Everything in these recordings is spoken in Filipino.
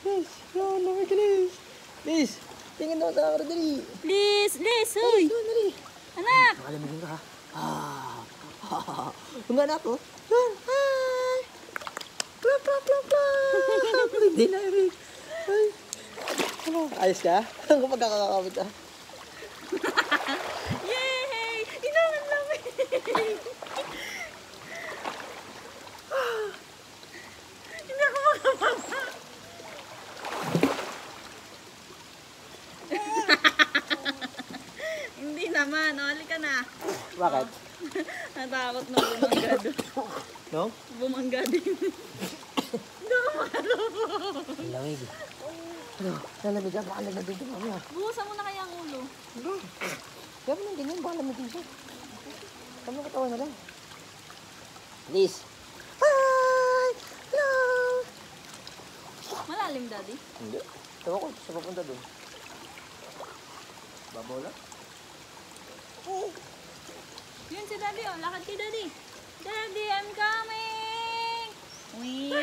Yan, lamig ka, Liz. Liz, tingin daw sa camera, dali. Liz, Liz, uy. Yan, dali. Anak. Nakalamigin ka, ha? Ah. Kung nga anak ko. Yan, hi. Plop, plop, plop, plop. Hindi na, Eric. Ay. Ano, ayos ka? Kung magkakakamit ka. Yay! Inaman namin. Hindi ako makapapa. Hindi naman. O, halika na. Bakit? Natakot na bumangga doon. No? Bumangga din. Ang lamig. Ano, lalamig ka, baka lamig din mamaya. Buhusan mo na kaya ang ulo. Ano? Kaya mo nang ganyan, baka lamig siya. Kami katawan na lang. Liz. Hi! Hello! Malalim, daddy. Hindi. Tawa ko, sa papunta doon. Babaw lang? Yun si daddy, oh. Lakad kay daddy. Daddy, I'm coming! Wee!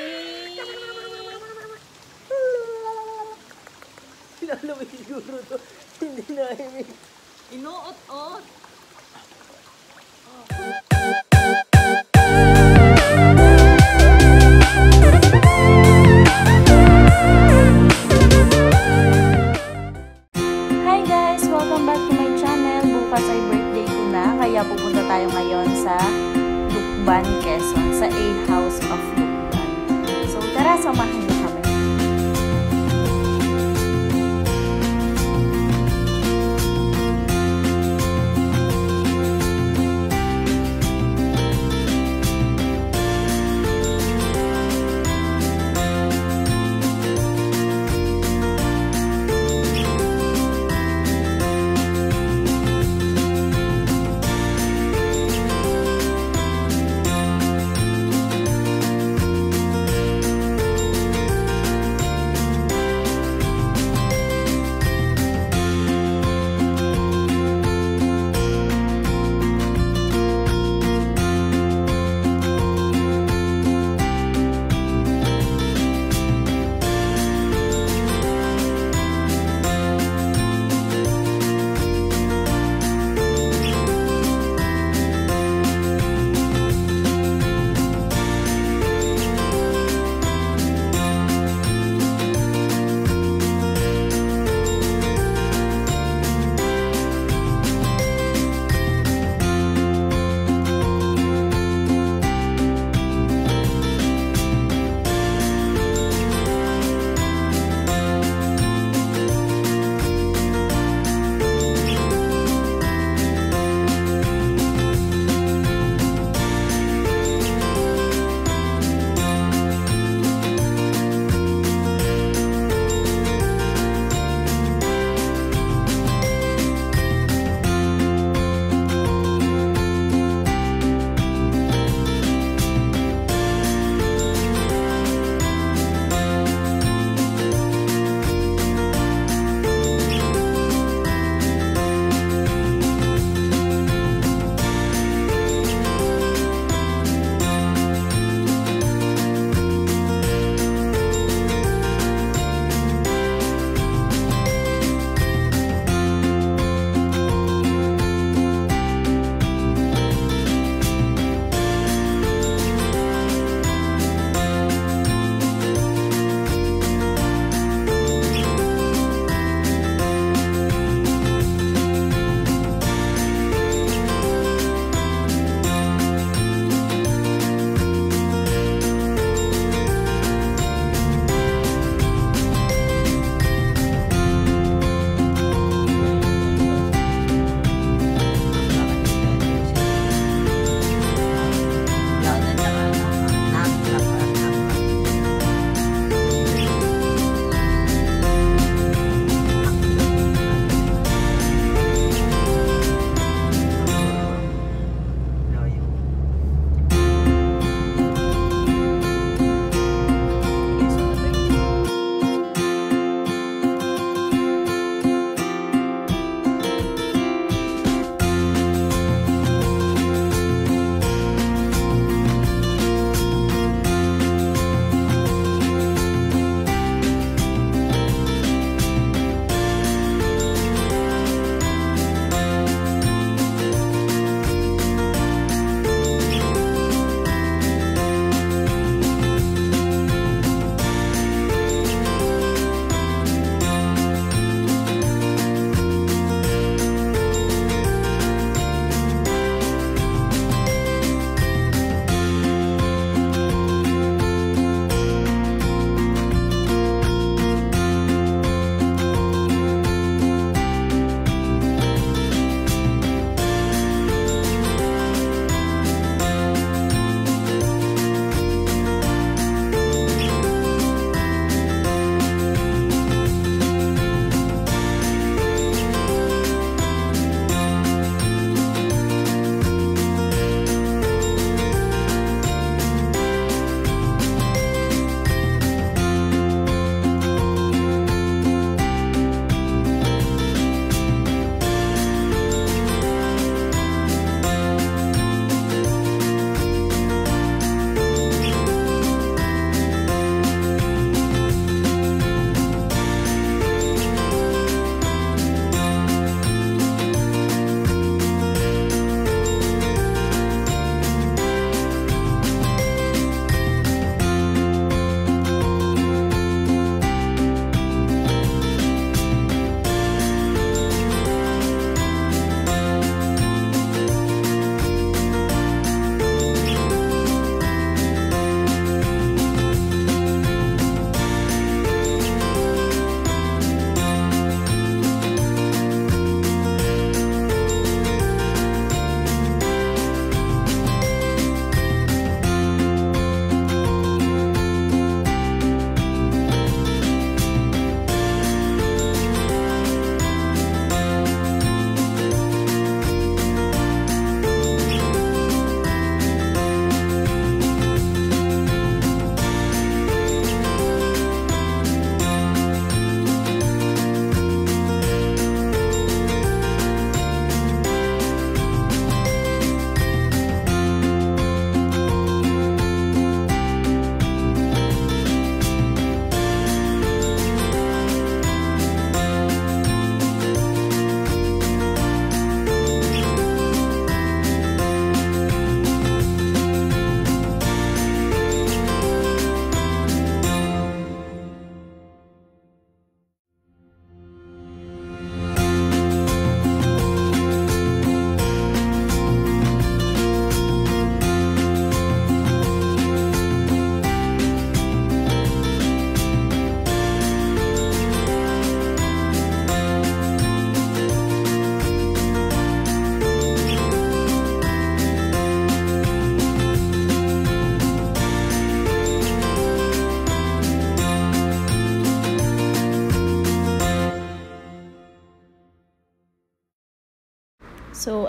Pinalamig siguro to. Hindi na imig. Inuot-ot. Hi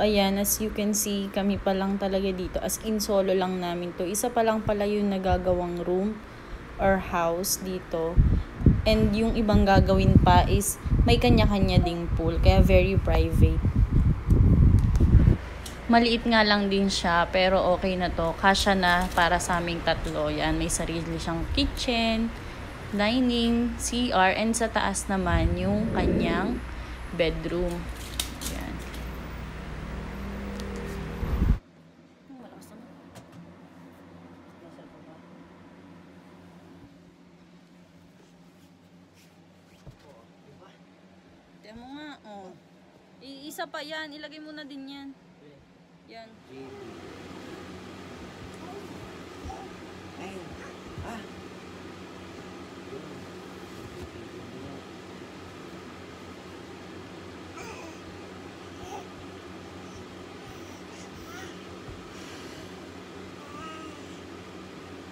ayan, as you can see, kami pa lang talaga dito. As in, solo lang namin to. Isa pa lang pala yung nagagawang room or house dito. And yung ibang gagawin pa is may kanya-kanya ding pool. Kaya very private. Maliit nga lang din siya, pero okay na to. Kasya na para sa aming tatlo. Yan, may sarili siyang kitchen, dining, CR, and sa taas naman yung kanyang bedroom. Yan. Tiyan mo nga, oh. Iisa pa yan, ilagay mo na din yan. Yan. Ay, ah.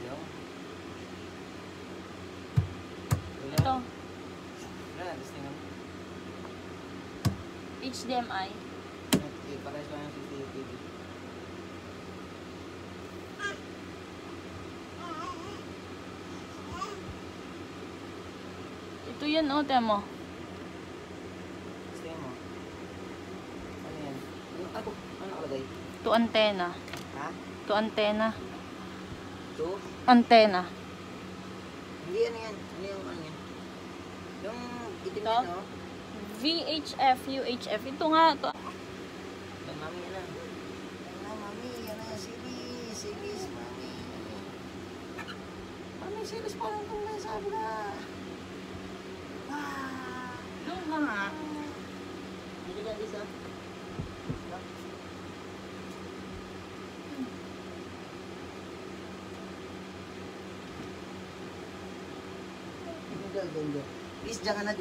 Yo. Ito, Wala, testing mo. HDMI. Eh, pares lang yung CCTV. Ito yan, oh, tiyan mo. Testing mo. Ano yan? Ano, ano, ano nakalagay? To antenna. Ha? To antenna. Two? Antenna. Hindi, ano yan? Ano yung ano yan? Yung itim yan, no? VHF, UHF. Ito nga, to. Yan, mami, na. Mami. Yan na, series. Series, mami. Mami, series pa lang kung may sabi na. Ah. Doon ka nga. Hindi ka isa. Please, ka na.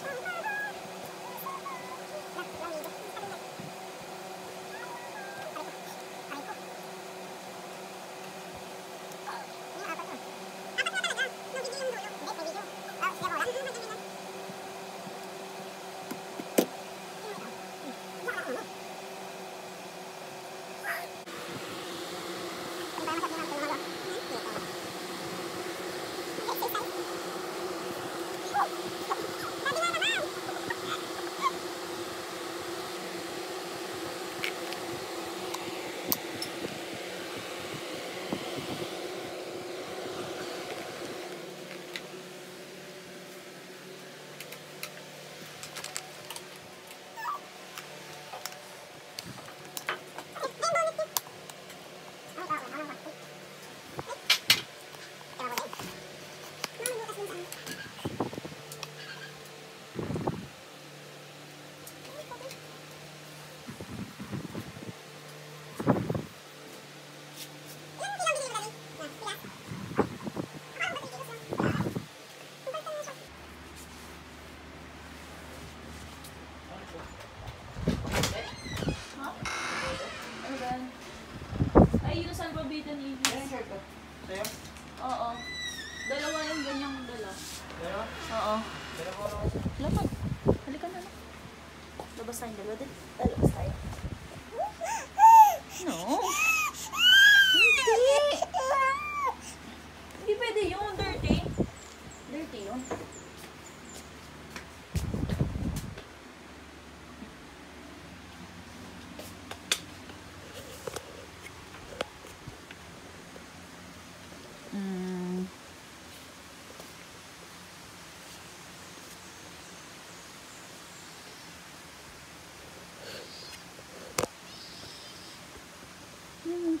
Ano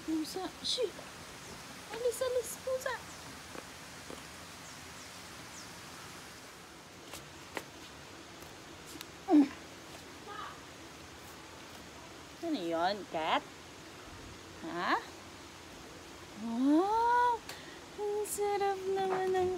pusa. Shit! Alis, alis, pusa! Ano yun, cat? Ha? Wow! Ang sarap naman ng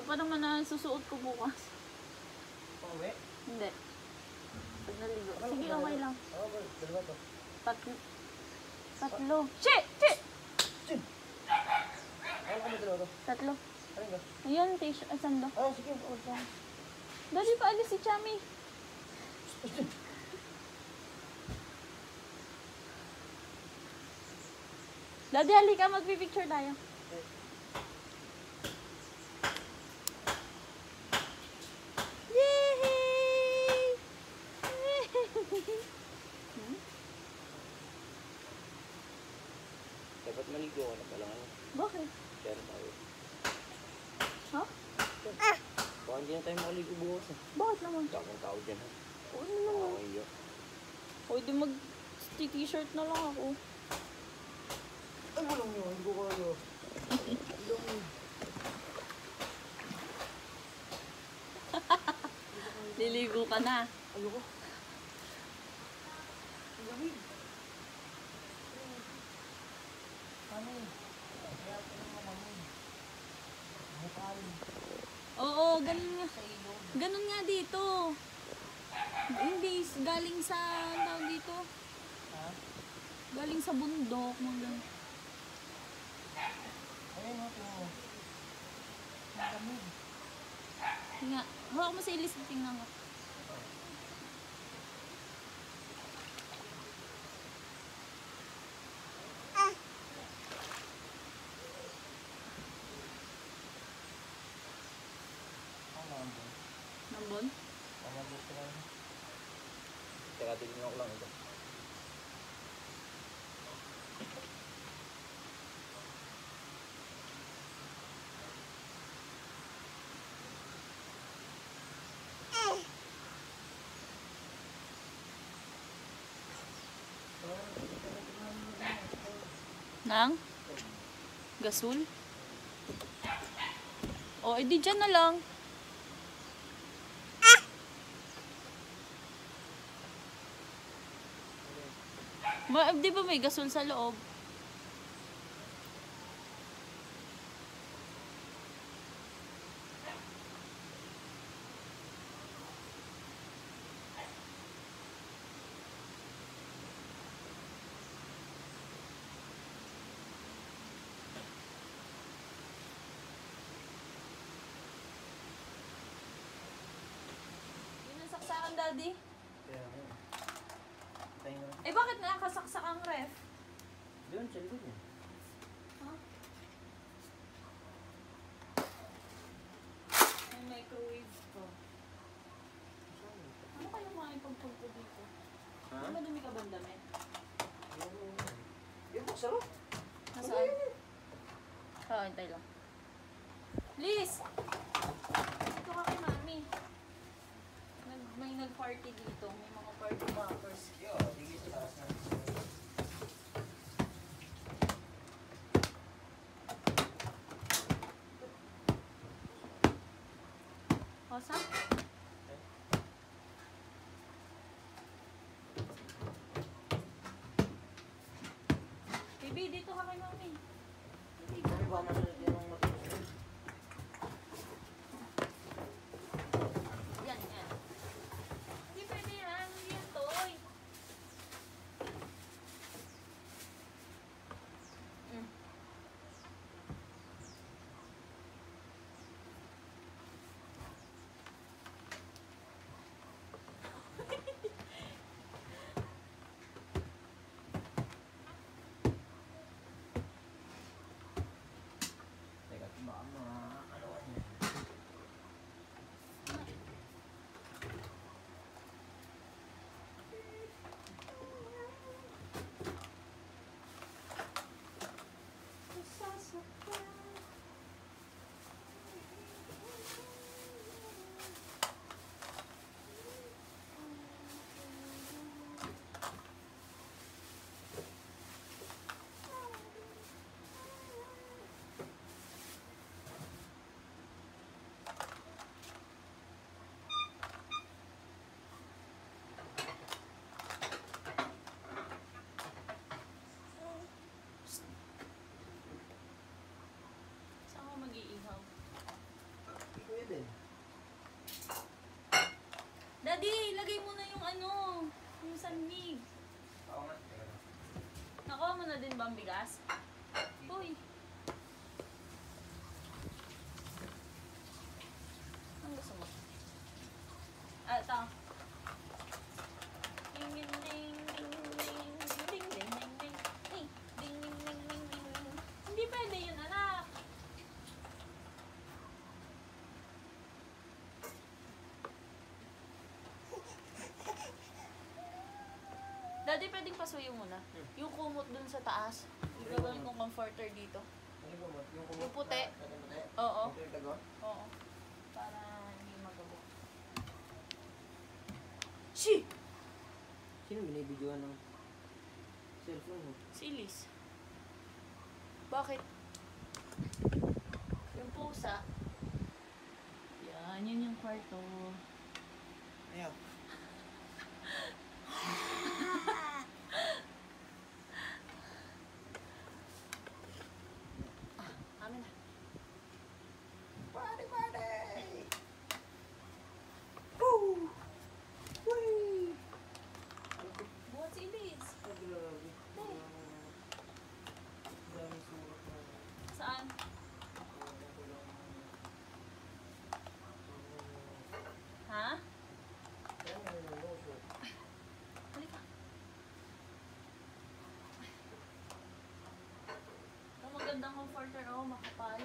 Yan pa naman na susuot ko bukas. Pauwi? Hindi. Pag naligo. Sige, okay lang. Oo, ba? Dalawa to. Tatlo. Tatlo. Chi! Chi! Ano kami dalawa to? Tatlo. Ano ba? Ayan, t-shirt. Asan ba? Sige. Oo, sige. Dali pa alis si Chami. Daddy, halika. Magpipicture tayo. Yay! Dapat maligo ka na pala ngayon. Bakit? Kaya tayo. Ha? Baka hindi na tayo makaligo bukas eh. Bakit naman? Daming tao dyan ha. Ano naman? Okay yun. O, di mag t-shirt na lang ako. Ay, walang yun. Hindi ko kaya. Liligo ka na. Ayoko. Ang lamig. Ano yun? Kaya ako naman ano yun. Mukhain. Oo, ganun nga. Ganun nga dito. Hindi, galing sa, ang tawag dito, Ha? Galing sa bundok. Mga Ayun o, tingnan mo. Ang lamig. nga, hawak mo sa ilis, tingnan mo. Ang lamig. Nambon? Tama gusto ko yun. Teka, tignan ko lang ito. Nang? Gasol? O, edi dyan na lang. Ma, di ba may gasol sa loob? Ang daddy. Kaya nga. Tayo na. Eh, bakit nakasaksak ang ref? Doon, sa likod niya. May microwave ko. Ano kaya mga ipagpulpo dito? Ha? Ano madumi ka bang damit? Yung buksan mo. Nasaan? Oo, hintay lang. Liz! Dito ka kay mami. Nag, may nag-party dito. May mga party poppers. Yo, tigil sa taas na. Kosa? Baby, dito ka kay mami. Ano ba masunod yan ang matulog? Yan, yan. Hindi pwede yan. Hindi yan toy. Mm. Teka, baka mga ano niya. Saan ka mag-iihaw? Hindi ko yun. Daddy, lagay mo na yung ano, yung sanmig. Oo nga. Teka lang. Nakuha mo na din ba ang bigas? Uy. Ang gusto mo? Ah, ito. Ding, ding, ding, ding, ding, ding, ding, ding, ding. Ding, ding, ding, ding. Hindi pwede yun, anak. Daddy, pwedeng pasuyo muna. Kumot dun sa taas. Gagawin kong comforter dito. Ano ba mo? Yung kumot Yung puti. Oo. Yung tago? Oo. Para hindi magabo. Shi! Sino binibidyoan ng cellphone mo? Silis. Bakit? Yung pusa. Yan, yun yung kwarto. Ayaw. Amin na. Party, party! Woo! Whee! Buhat si Liz. Ay, grabe. Dami surat na. Saan? Ha? Kaya nga yun ang loso. Halika. Ang magandang comforter, oh, makapal.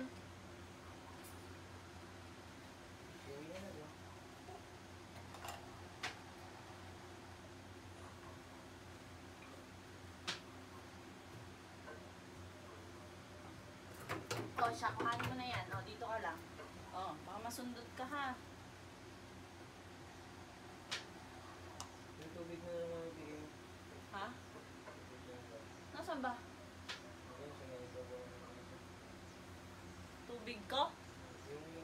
O, siya, kuhanin mo na yan. O, dito ka lang. O, baka masundot ka ha. Yung tubig na naman bigay mo. Ha? Nasaan ba? Ayun, sa Big ka? Yung yun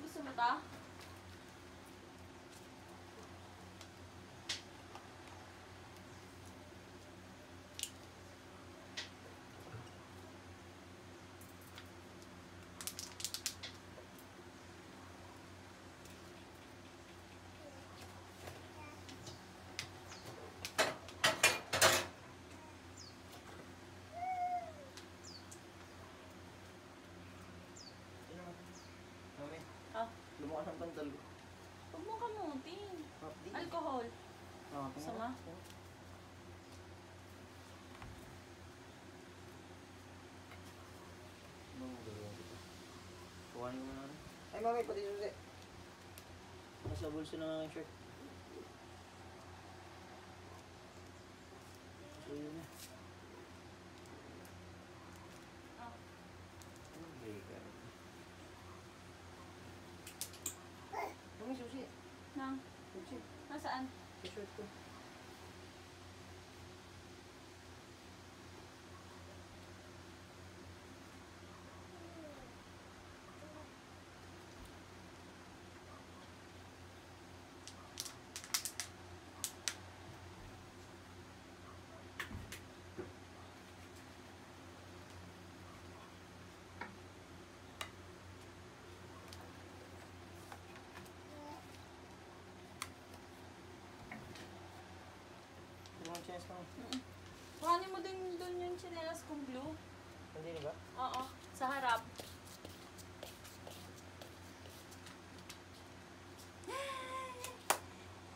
gusto mo ta? Ano? Mami, Ah, lumukas ang pantal ko. huwag mo kamutin. Hapdi. Alcohol. Ah, Sama? Ano mo gagawin dito? Kuhanin mo na. Ay, mami, pati susi. Nasa bulso na nga yung shirt. So, yun na. Ah, Ano ba yung gagawin? Mami, susi. nang, Susi. Nasaan? Sa shirt ko. Limang chance pa. Kuhanin mo din doon yung chinelas kong blue. Hindi ba? Oo, sa harap.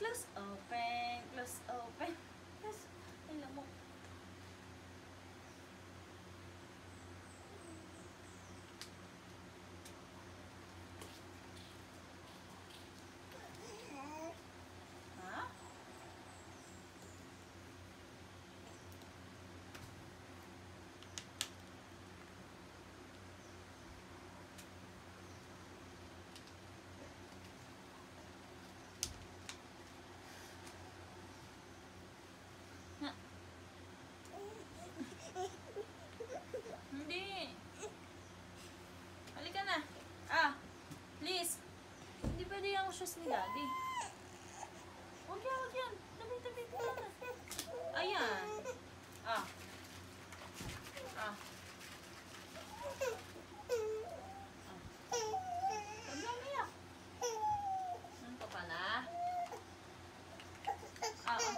Close open, close open. Close. Alam mo. Ha? Hindi. Halika na. Ah, please. Hindi pwede yung shoes ni daddy. Huwag yan, huwag yan. Tabi, tabi, tabi na. Ayan. Ah. Ah. Huwag yan, Mia. Nanto ka na. Ah, ah.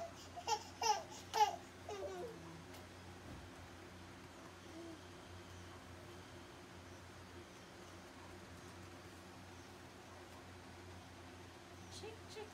Shake, shake.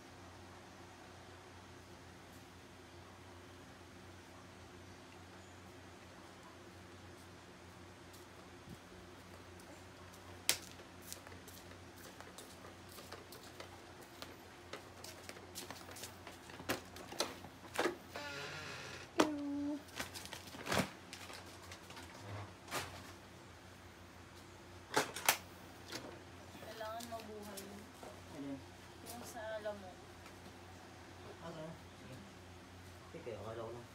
Kailangan mabuhay. Ano yun? Yung sa alam mo. Ah, ganun. Sige. Sige, akala ko lang.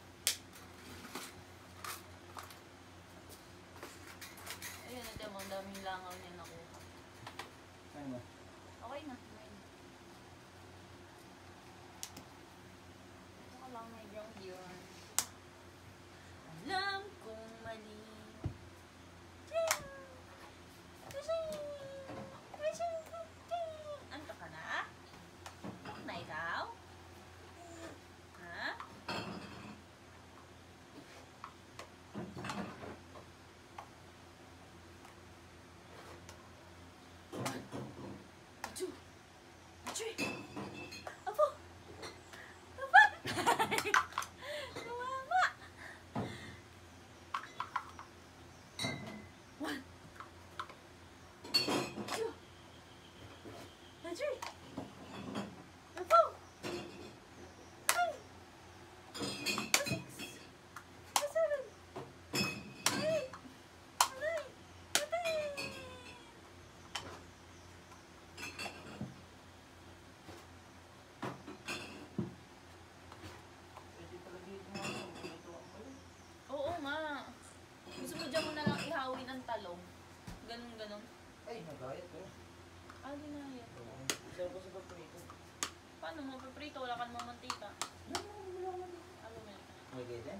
Ayun, ito mo, ang daming langaw niya see. ganun ganun. Ay, nagayat ko. Ah, dinayat ko. Isa ko sa paprito. Paano mo paprito? Wala ka namang mantika. Wala mo, wala ko mantika. Ano mo yun? Okay din.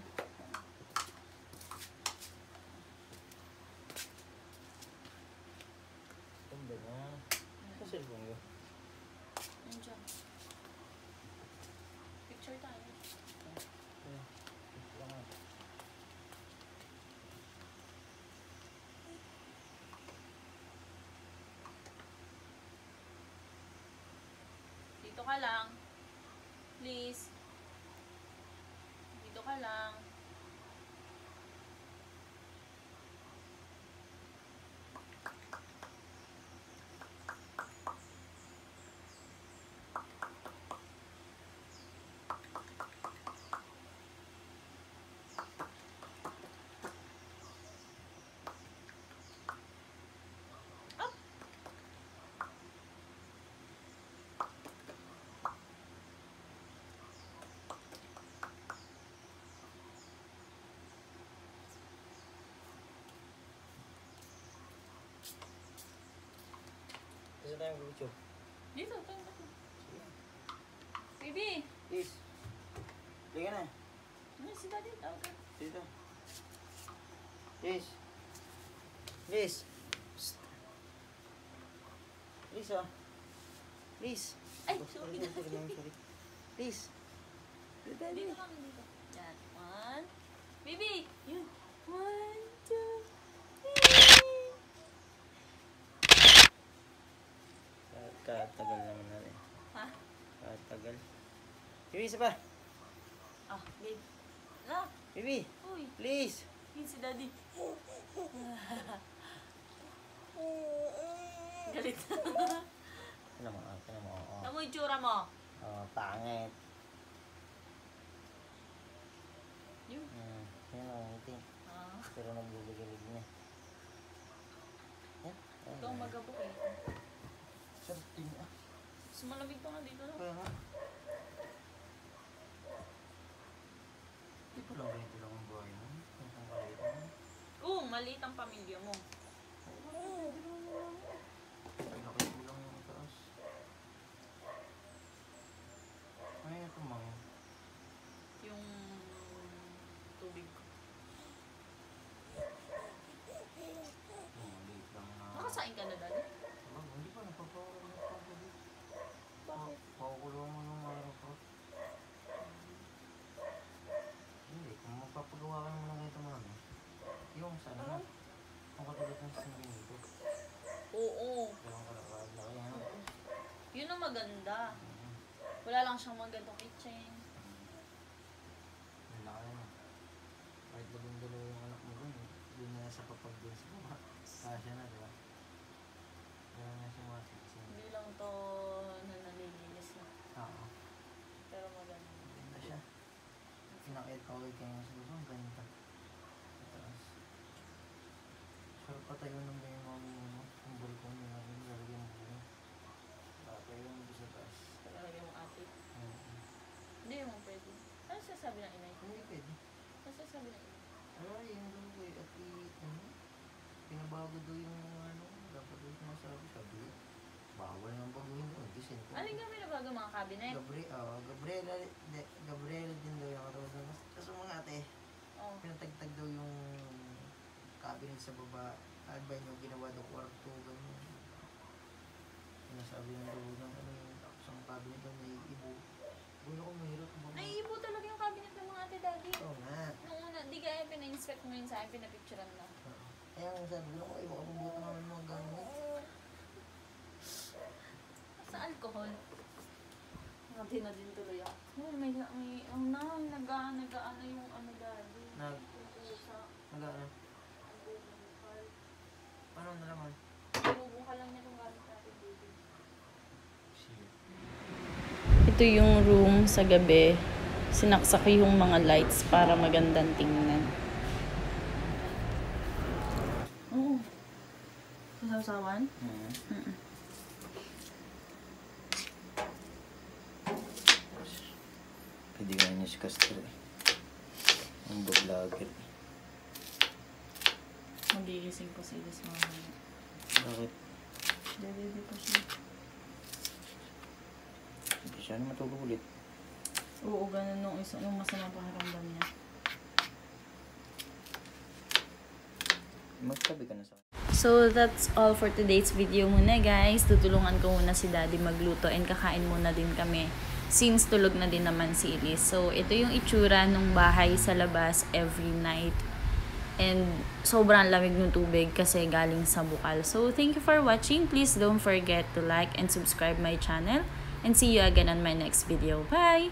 Ang ganda na. Kasi ko. Nandiyan. Ka lang. Please. Dito ka lang. Kasi tayo mag-video. Dito, tayo. tayo. Baby! Is. Liga na. Ano si daddy? Tawag ka. Dito. Liz. Liz. Psst. Oh. Liz. Ay, sorry. sorry. Liz. Dito, Dito kami dito. Yan. One. Baby! Yun. One, Katagal naman na rin. Ha? Katagal. Bibi, isa pa. Ah, babe. Na, Bibi, uy. please. Yun si daddy. Galit. Ano mo, ano mo, oo. Ano mo yung tsura mo? Oh, pangit. Yun. Hmm, yan ang ngiti. Ah. Pero nagbubagalig niya. Yan. Ito ang magabok eh. Din ah. Mas malamig pa nga dito. No? Kaya nga. Di pa lang ganito lang ang buhay mo. Kung saan ka rito. Oo, maliit ang pamilya mo. Laki mo lang yung taas. Ay, ito mga. Yung tubig ko. Oh, maliit lang na. Nakasain ka na daddy? Oh, hindi pa napapawala na pa ako dito. Bakit? Pakukulong mo ng araw ko. Hindi, kung magpapagawa ka naman ng ganito mami, yung sana na, kung katulad ng sinabi nito, Oo. dalawang kalakad na kaya ano. Yun ang maganda. Wala lang siyang magandang kitchen. Ang laki na. Kahit labing dalawa yung anak mo dun, eh. dun na sa papag dun sa baba. Kasya na, di ba? Kaya na siya matiksin. Hindi lang to na nalilinis na. Oo, Pero maganda. maganda siya. Pinakit ko kayo sa gusto, ang ganda. Taas. Sarap patayo ng ba yung mami mo, ang balkon nila, yung lalagyan mo buo. Patayo yung doon sa taas. Tagalagay mo ate. Oo. Hindi mo pwede. Ano sasabi ng inay? Hindi pwede. Ano sasabi ng inay? Ay, yung daw eh, at i, ano, pinabago daw yung ano, dapat daw yung masabi, sabi, bawal nang baguhin doon, kasi ito. Ano yung gawin na bago mga cabinet? Gabriel, oh, Gabriela, de, Gabriela din daw yung doon. Kaso mga ate, Oh. pinatagtag daw yung cabinet sa baba, albay nyo ginawa daw kwarto, ganyan. Sinasabi ng daw ng ano yung tapos ang cabinet daw may ibo. Gulo ko mahirap. Naiibo talaga yung cabinet ate daddy. Oo nga. Nung una, di kaya pina-inspect mo yun sa akin, pinapicturean na. Oo. Kaya nga sabi ko, "Naku, iba ka pabuta naman mga gamit. Sa alcohol. Nakati na din tuloy ako. Oh, may, may, oh na, nag-ano, nag-ano yung ano daddy. Nag, nag-ano? Ang bubungkal. Paano nalaman? Bubungkal lang niya itong gamit natin, baby. Sige. Ito yung room sa gabi. Sinaksak yung mga lights para magandang tingnan. Oo. Sasawan? Mm. Mm-mm. Pwede ka niya si Castro eh. Ang vlogger. Magigising ko si Ilis mamaya. Bakit? Dede pa siya. Hindi siya na matulog ulit. Oo, ganun nung, isa, nung masama pakiramdam niya. Magtabi ka na sa So, that's all for today's video muna guys. Tutulungan ko muna si daddy magluto and kakain muna din kami since tulog na din naman si Elise. So, ito yung itsura ng bahay sa labas every night. And sobrang lamig ng tubig kasi galing sa bukal. So, thank you for watching. Please don't forget to like and subscribe my channel and see you again on my next video. Bye!